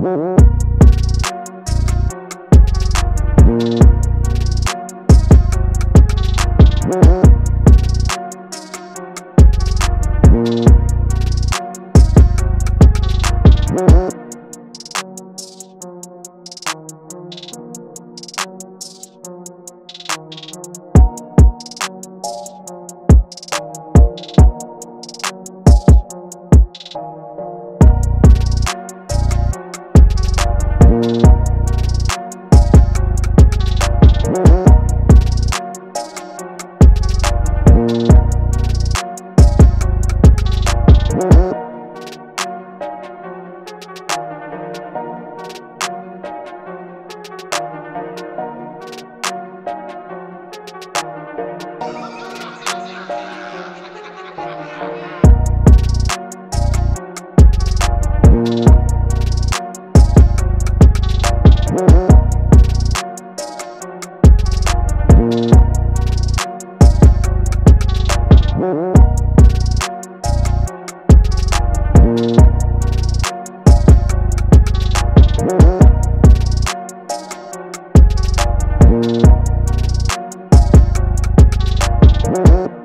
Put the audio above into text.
Mm-hmm. Mm-hmm. Música